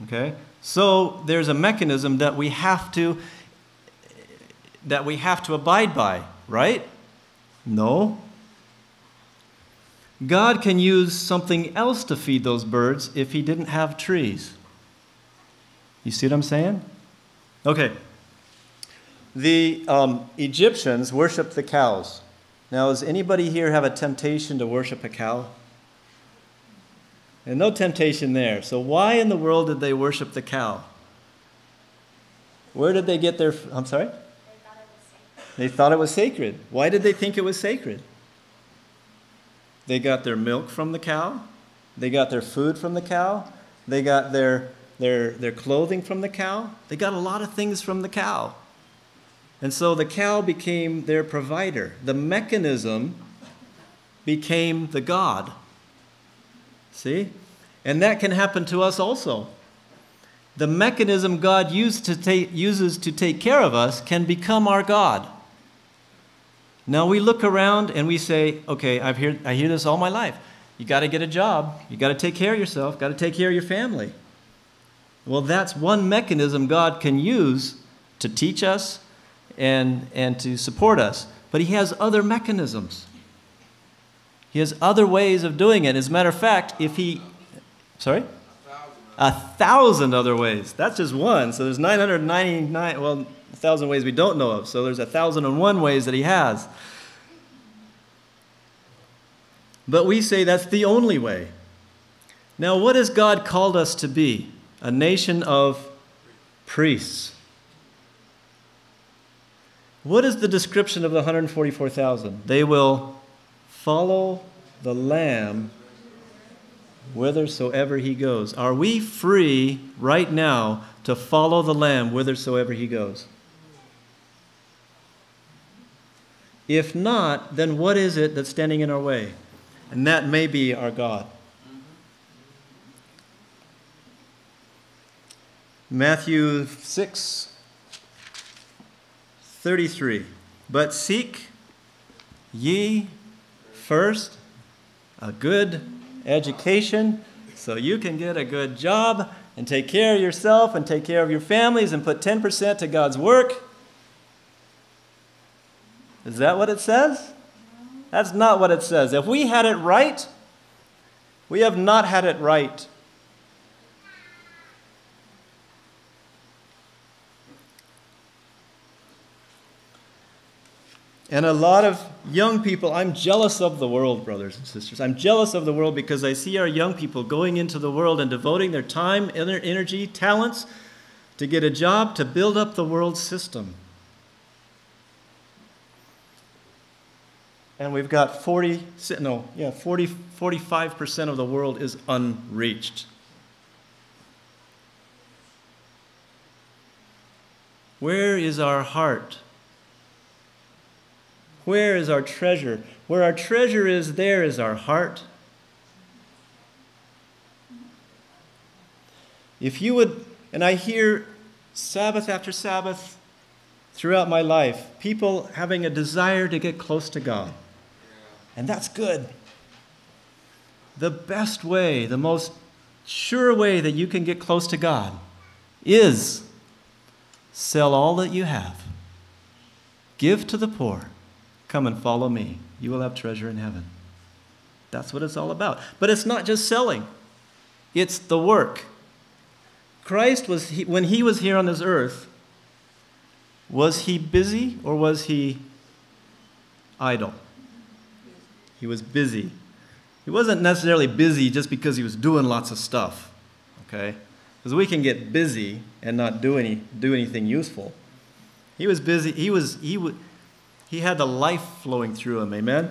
Okay? So there's a mechanism that we have to that we have to abide by, right? No. God can use something else to feed those birds if he didn't have trees. You see what I'm saying? Okay. The um, Egyptians worshiped the cows. Now, does anybody here have a temptation to worship a cow? And no temptation there. So, why in the world did they worship the cow? Where did they get their. I'm sorry? They thought it was sacred. Why did they think it was sacred? They got their milk from the cow. They got their food from the cow. They got their, their, their clothing from the cow. They got a lot of things from the cow. And so the cow became their provider. The mechanism became the God. See? And that can happen to us also. The mechanism God used to take, uses to take care of us can become our God. Now we look around and we say, okay, I've heard, I hear this all my life. You got to get a job. You got to take care of yourself. Got to take care of your family. Well, that's one mechanism God can use to teach us and, and to support us. But He has other mechanisms. He has other ways of doing it. As a matter of fact, if he, sorry? A thousand other ways. That's just one. So there's 999, well, thousand ways we don't know of. So there's a thousand and one ways that he has. But we say that's the only way. Now, what has God called us to be? A nation of priests. What is the description of the 144,000? They will Follow the Lamb whithersoever he goes. Are we free right now to follow the Lamb whithersoever he goes? If not, then what is it that's standing in our way? And that may be our God. Matthew 6 33. But seek ye First, a good education so you can get a good job and take care of yourself and take care of your families and put 10% to God's work. Is that what it says? That's not what it says. If we had it right, we have not had it right. And a lot of young people, I'm jealous of the world, brothers and sisters. I'm jealous of the world because I see our young people going into the world and devoting their time, their energy, talents to get a job to build up the world system. And we've got 40, no, yeah, 40, 45% of the world is unreached. Where is our heart? Where is our treasure? Where our treasure is, there is our heart. If you would, and I hear Sabbath after Sabbath throughout my life, people having a desire to get close to God. And that's good. The best way, the most sure way that you can get close to God is sell all that you have, give to the poor, Come and follow me. You will have treasure in heaven. That's what it's all about. But it's not just selling, it's the work. Christ was, when he was here on this earth, was he busy or was he idle? He was busy. He wasn't necessarily busy just because he was doing lots of stuff, okay? Because we can get busy and not do, any, do anything useful. He was busy. He, was, he, w- he had the life flowing through him, amen?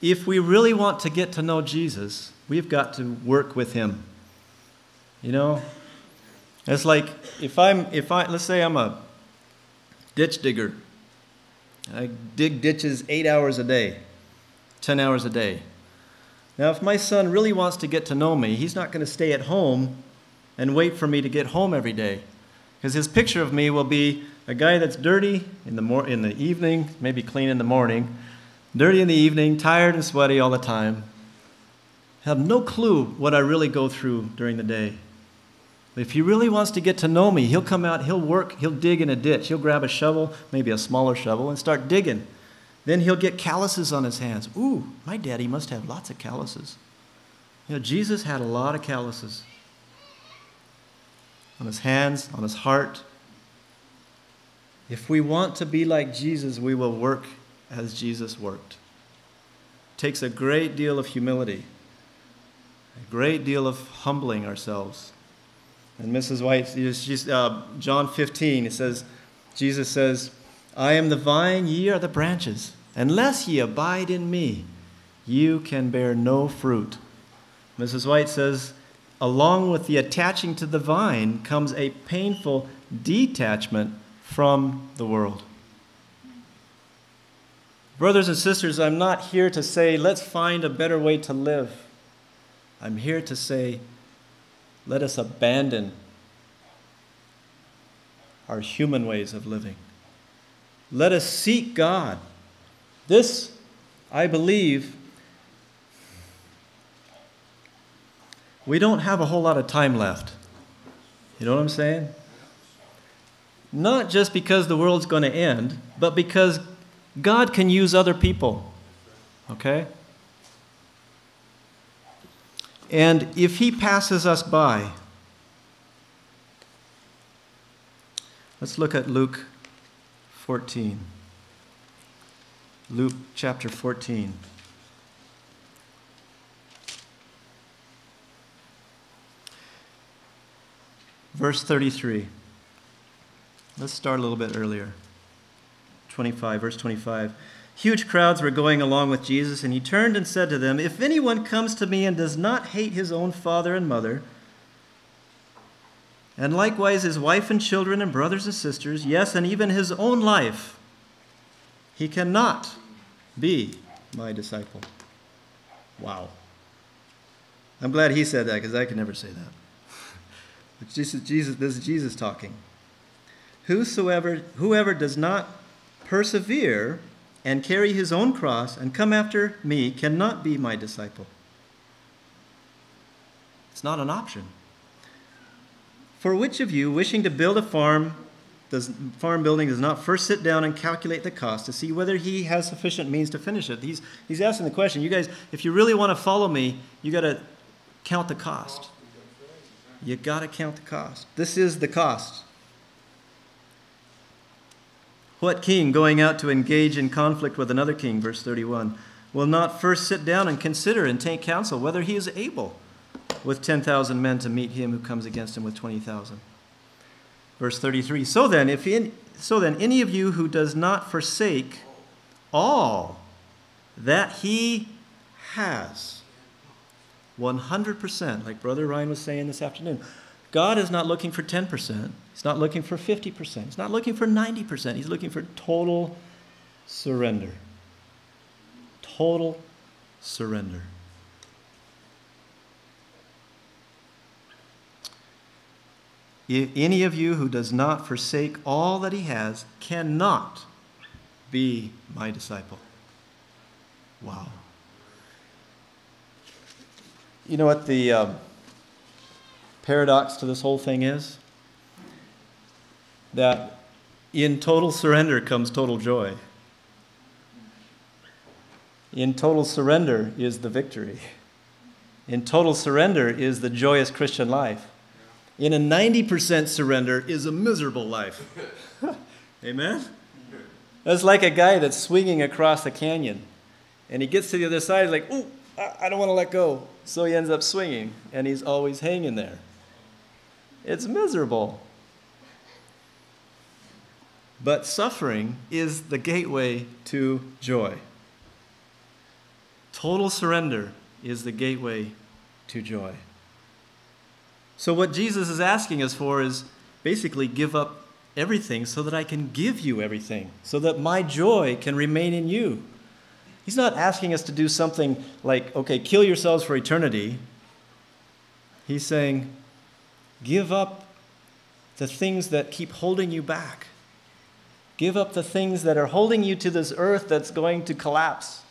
If we really want to get to know Jesus, we've got to work with him. You know, it's like if I'm, if I, let's say I'm a ditch digger. I dig ditches eight hours a day, 10 hours a day. Now, if my son really wants to get to know me, he's not going to stay at home and wait for me to get home every day. Because his picture of me will be a guy that's dirty in the, mor- in the evening, maybe clean in the morning, dirty in the evening, tired and sweaty all the time, have no clue what I really go through during the day. If he really wants to get to know me, he'll come out, he'll work, he'll dig in a ditch, he'll grab a shovel, maybe a smaller shovel, and start digging. Then he'll get calluses on his hands. Ooh, my daddy must have lots of calluses. You know, Jesus had a lot of calluses on his hands, on his heart. If we want to be like Jesus, we will work as Jesus worked. It takes a great deal of humility, a great deal of humbling ourselves. And Mrs. White, she's, uh, John 15, it says, Jesus says, I am the vine, ye are the branches. Unless ye abide in me, you can bear no fruit. Mrs. White says, along with the attaching to the vine comes a painful detachment from the world. Brothers and sisters, I'm not here to say, let's find a better way to live. I'm here to say, let us abandon our human ways of living. Let us seek God. This, I believe, we don't have a whole lot of time left. You know what I'm saying? Not just because the world's going to end, but because God can use other people. Okay? And if he passes us by, let's look at Luke 14. Luke chapter 14. Verse 33. Let's start a little bit earlier. 25, verse 25. Huge crowds were going along with Jesus, and he turned and said to them, If anyone comes to me and does not hate his own father and mother, and likewise his wife and children and brothers and sisters, yes, and even his own life, he cannot be my disciple. Wow. I'm glad he said that because I could never say that. (laughs) But Jesus, Jesus, this is Jesus talking. Whosoever, whoever does not persevere and carry his own cross and come after me cannot be my disciple. It's not an option. For which of you, wishing to build a farm, does, farm building does not first sit down and calculate the cost to see whether he has sufficient means to finish it? He's, he's asking the question, you guys, if you really want to follow me, you got to count the cost. You got to count the cost. This is the cost. What king going out to engage in conflict with another king, verse 31, will not first sit down and consider and take counsel whether he is able with 10,000 men to meet him who comes against him with 20,000? Verse 33 So then, if in, so then any of you who does not forsake all that he has, 100%, like Brother Ryan was saying this afternoon, God is not looking for 10%. He's not looking for 50%. He's not looking for 90%. He's looking for total surrender. Total surrender. Any of you who does not forsake all that he has cannot be my disciple. Wow. You know what the. Um, paradox to this whole thing is? That in total surrender comes total joy. In total surrender is the victory. In total surrender is the joyous Christian life. In a 90% surrender is a miserable life. (laughs) Amen? That's like a guy that's swinging across a canyon. And he gets to the other side, like, ooh, I don't want to let go. So he ends up swinging, and he's always hanging there. It's miserable. But suffering is the gateway to joy. Total surrender is the gateway to joy. So, what Jesus is asking us for is basically give up everything so that I can give you everything, so that my joy can remain in you. He's not asking us to do something like, okay, kill yourselves for eternity. He's saying, give up the things that keep holding you back. Give up the things that are holding you to this earth that's going to collapse.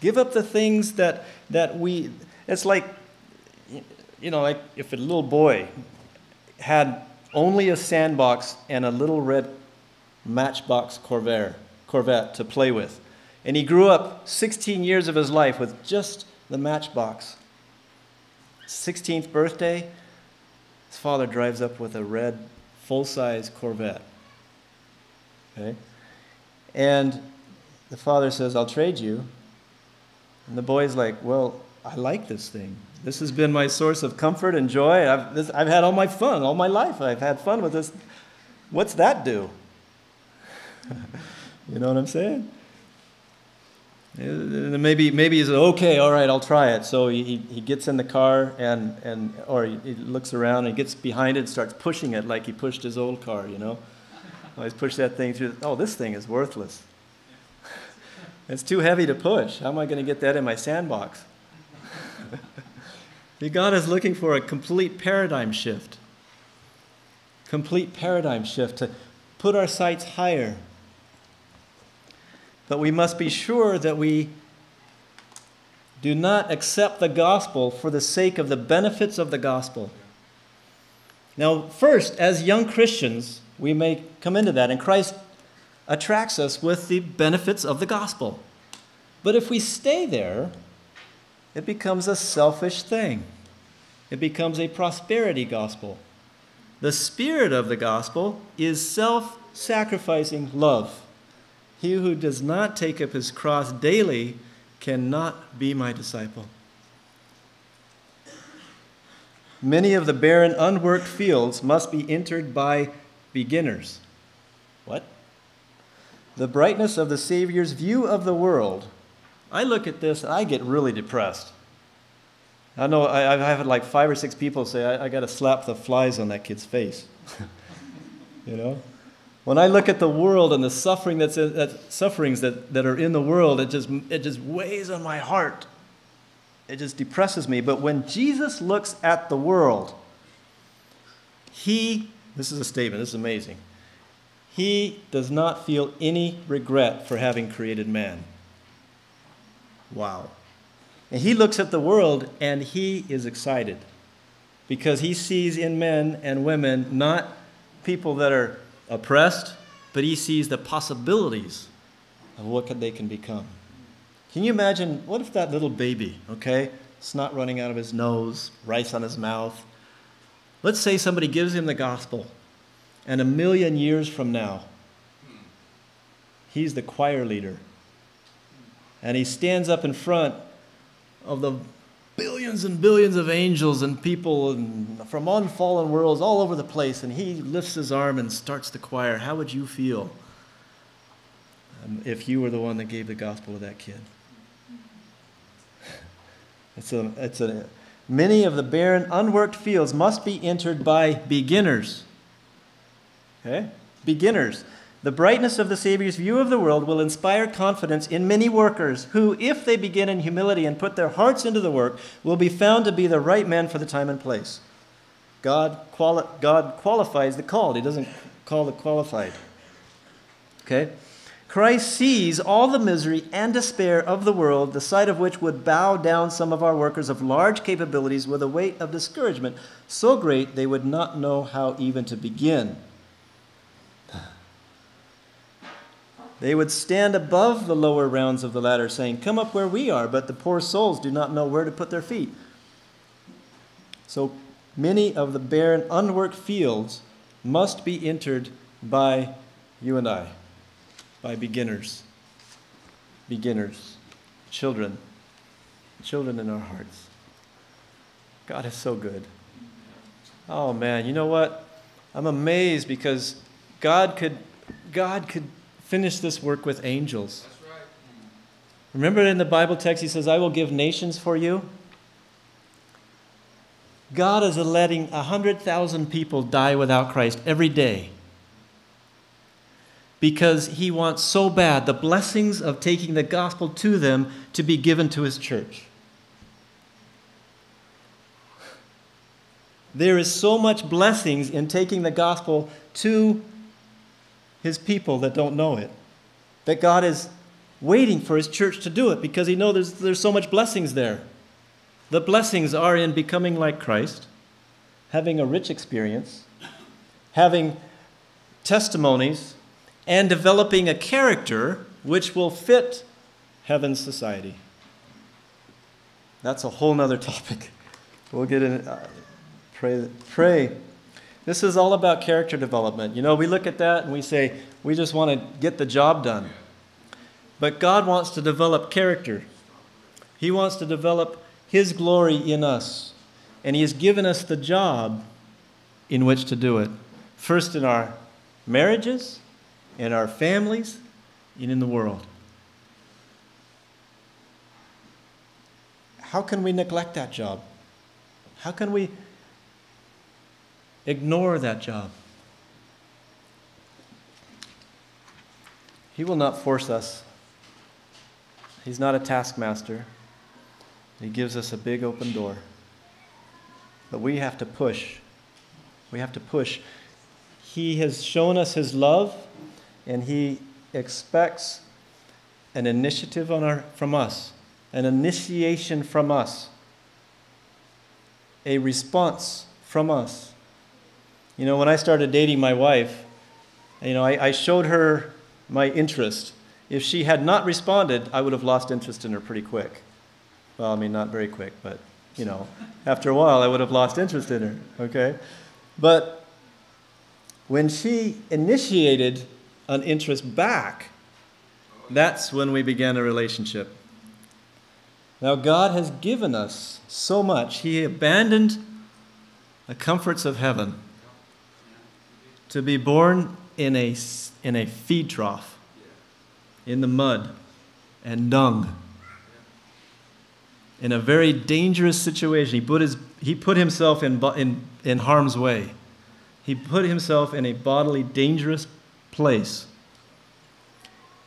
Give up the things that, that we, it's like, you know, like if a little boy had only a sandbox and a little red matchbox Corvair, Corvette to play with. And he grew up 16 years of his life with just the matchbox. 16th birthday, his father drives up with a red full size Corvette. Okay? And the father says, I'll trade you. And the boy's like, Well, I like this thing. This has been my source of comfort and joy. I've, this, I've had all my fun, all my life. I've had fun with this. What's that do? (laughs) you know what I'm saying? Uh, maybe, maybe he's okay, all right, I'll try it. So he, he gets in the car and, and or he, he looks around and gets behind it and starts pushing it like he pushed his old car, you know? (laughs) Always push that thing through. Oh, this thing is worthless. (laughs) it's too heavy to push. How am I going to get that in my sandbox? (laughs) God is looking for a complete paradigm shift. Complete paradigm shift to put our sights higher but we must be sure that we do not accept the gospel for the sake of the benefits of the gospel. Now, first, as young Christians, we may come into that, and Christ attracts us with the benefits of the gospel. But if we stay there, it becomes a selfish thing. It becomes a prosperity gospel. The spirit of the gospel is self sacrificing love. He who does not take up his cross daily cannot be my disciple. Many of the barren, unworked fields must be entered by beginners. What? The brightness of the Savior's view of the world. I look at this and I get really depressed. I know I, have had like five or six people say, I, I got to slap the flies on that kid's face. (laughs) you know? When I look at the world and the suffering that's that sufferings that, that are in the world, it just, it just weighs on my heart. It just depresses me. But when Jesus looks at the world, he, this is a statement, this is amazing. He does not feel any regret for having created man. Wow. And he looks at the world and he is excited because he sees in men and women not people that are oppressed, but he sees the possibilities of what they can become. Can you imagine what if that little baby, okay, snot running out of his nose, rice on his mouth? Let's say somebody gives him the gospel, and a million years from now, he's the choir leader. And he stands up in front of the billions and billions of angels and people and from unfallen worlds all over the place, and he lifts his arm and starts the choir. How would you feel um, if you were the one that gave the gospel to that kid? (laughs) It's a, it's a, many of the barren, unworked fields must be entered by beginners. Okay? Beginners. The brightness of the Savior's view of the world will inspire confidence in many workers who, if they begin in humility and put their hearts into the work, will be found to be the right men for the time and place. God, quali- God qualifies the called, He doesn't call the qualified. Okay? Christ sees all the misery and despair of the world, the sight of which would bow down some of our workers of large capabilities with a weight of discouragement so great they would not know how even to begin. They would stand above the lower rounds of the ladder, saying, Come up where we are, but the poor souls do not know where to put their feet. So many of the barren, unworked fields must be entered by you and I, by beginners. Beginners, children, children in our hearts. God is so good. Oh man, you know what? I'm amazed because God could God could finish this work with angels. Remember in the Bible text he says, "I will give nations for you." God is letting 100,000 people die without Christ every day because he wants so bad the blessings of taking the gospel to them to be given to his church. There is so much blessings in taking the gospel to his people that don't know it that God is waiting for his church to do it because he knows there's, there's so much blessings there. The blessings are in becoming like Christ, having a rich experience, having testimonies, and developing a character which will fit heaven's society. That's a whole nother (laughs) topic. We'll get in. Uh, pray, pray. This is all about character development. You know, we look at that and we say, we just want to get the job done. But God wants to develop character. He wants to develop his glory in us. And He has given us the job in which to do it. First in our marriages, in our families, and in the world. How can we neglect that job? How can we ignore that job? He will not force us. He's not a taskmaster. He gives us a big open door. But we have to push. We have to push. He has shown us His love, and He expects an initiative on our, from us, an initiation from us, a response from us. You know, when I started dating my wife, you know, I, I showed her my interest. If she had not responded, I would have lost interest in her pretty quick. Well, I mean, not very quick, but, you know, after a while I would have lost interest in her, okay? But when she initiated an interest back, that's when we began a relationship. Now, God has given us so much. He abandoned the comforts of heaven to be born in a, in a feed trough, in the mud and dung in a very dangerous situation. He put, his, he put himself in, in, in harm's way. He put himself in a bodily dangerous place.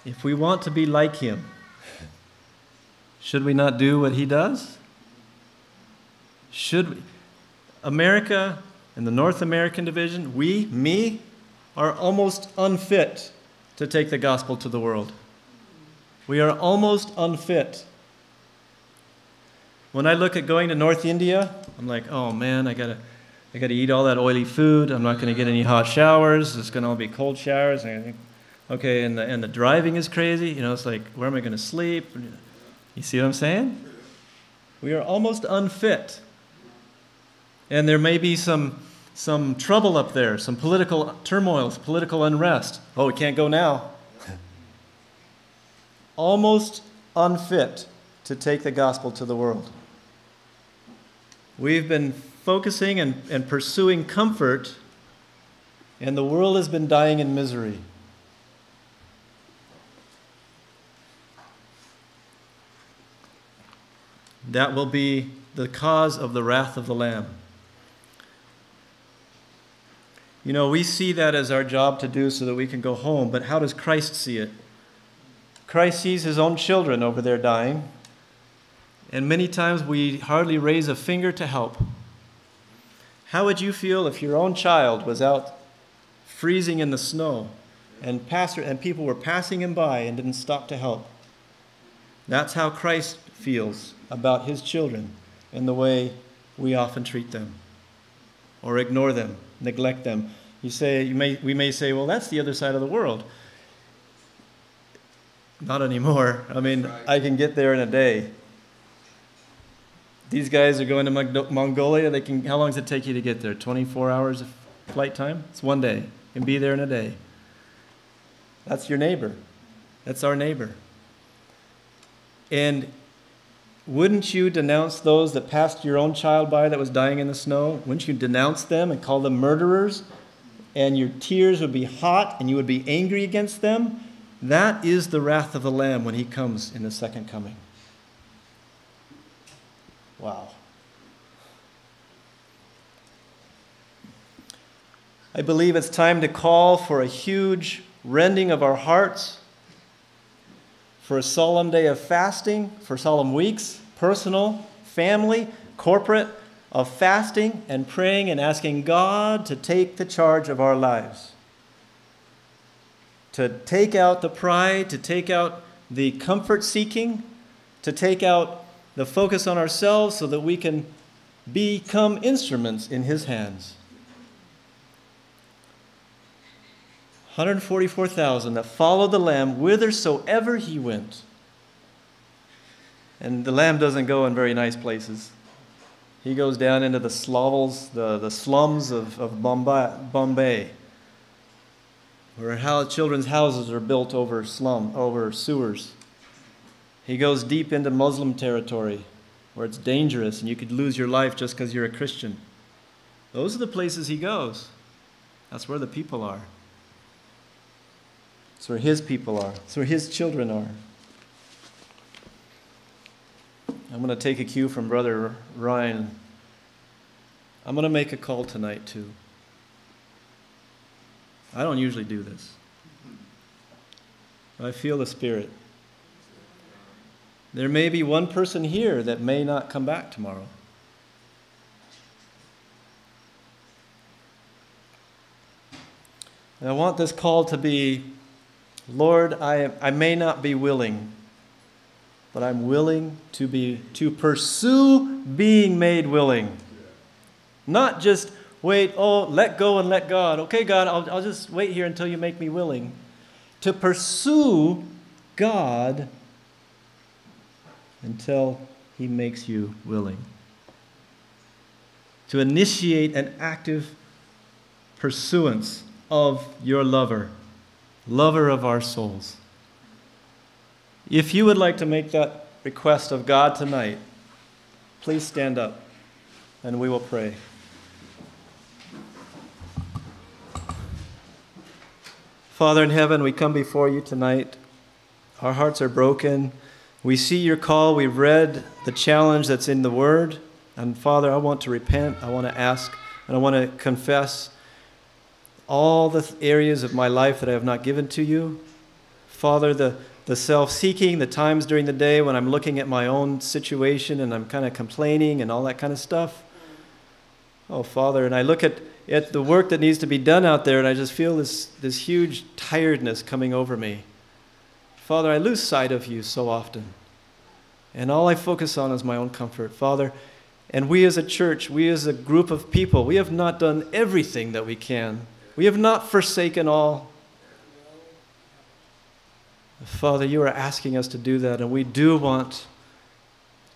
If we want to be like him, should we not do what he does? Should we? America and the North American division, we, me, are almost unfit to take the gospel to the world. We are almost unfit when I look at going to North India, I'm like, oh man, I gotta, I gotta eat all that oily food. I'm not gonna get any hot showers. It's gonna all be cold showers. Okay, and the, and the driving is crazy. You know, it's like, where am I gonna sleep? You see what I'm saying? We are almost unfit. And there may be some, some trouble up there, some political turmoil, political unrest. Oh, we can't go now. (laughs) almost unfit to take the gospel to the world. We've been focusing and, and pursuing comfort, and the world has been dying in misery. That will be the cause of the wrath of the Lamb. You know, we see that as our job to do so that we can go home, but how does Christ see it? Christ sees his own children over there dying, and many times we hardly raise a finger to help. How would you feel if your own child was out freezing in the snow and, pastor, and people were passing him by and didn't stop to help? That's how Christ feels about his children and the way we often treat them or ignore them, neglect them. You say, you may, we may say, well, that's the other side of the world. Not anymore. I mean, I can get there in a day. These guys are going to Mongolia. They can. How long does it take you to get there? 24 hours of flight time? It's one day. You can be there in a day. That's your neighbor. That's our neighbor. And wouldn't you denounce those that passed your own child by that was dying in the snow? Wouldn't you denounce them and call them murderers? And your tears would be hot and you would be angry against them? That is the wrath of the Lamb when he comes in the second coming. Wow. I believe it's time to call for a huge rending of our hearts, for a solemn day of fasting, for solemn weeks, personal, family, corporate, of fasting and praying and asking God to take the charge of our lives. To take out the pride, to take out the comfort seeking, to take out the focus on ourselves so that we can become instruments in His hands. 144,000 that followed the Lamb whithersoever he went. And the Lamb doesn't go in very nice places. He goes down into the slavels, the, the slums of, of Bombay, Bombay, where how children's houses are built over slum, over sewers. He goes deep into Muslim territory where it's dangerous and you could lose your life just because you're a Christian. Those are the places he goes. That's where the people are. It's where his people are. It's where his children are. I'm going to take a cue from Brother Ryan. I'm going to make a call tonight, too. I don't usually do this. I feel the Spirit. There may be one person here that may not come back tomorrow. And I want this call to be Lord, I, I may not be willing, but I'm willing to, be, to pursue being made willing. Not just wait, oh, let go and let God. Okay, God, I'll, I'll just wait here until you make me willing. To pursue God until He makes you willing. To initiate an active pursuance of your lover lover of our souls. If you would like to make that request of God tonight, please stand up and we will pray. Father in heaven, we come before you tonight. Our hearts are broken. We see your call. We've read the challenge that's in the word. And Father, I want to repent. I want to ask and I want to confess all the areas of my life that I have not given to you. Father, the, the self seeking, the times during the day when I'm looking at my own situation and I'm kind of complaining and all that kind of stuff. Oh, Father, and I look at, at the work that needs to be done out there and I just feel this, this huge tiredness coming over me. Father, I lose sight of you so often. And all I focus on is my own comfort. Father, and we as a church, we as a group of people, we have not done everything that we can we have not forsaken all. Father, you are asking us to do that, and we do want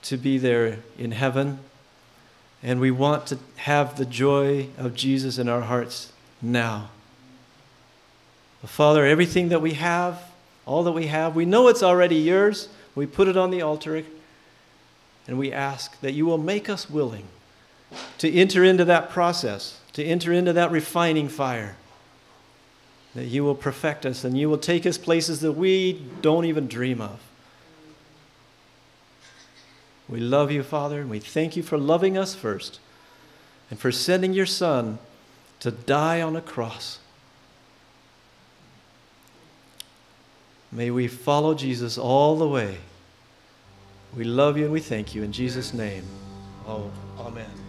to be there in heaven, and we want to have the joy of Jesus in our hearts now. Father, everything that we have, all that we have, we know it's already yours. We put it on the altar, and we ask that you will make us willing to enter into that process to enter into that refining fire. That you will perfect us and you will take us places that we don't even dream of. We love you, Father, and we thank you for loving us first and for sending your Son to die on a cross. May we follow Jesus all the way. We love you and we thank you in Jesus' name. Oh, amen.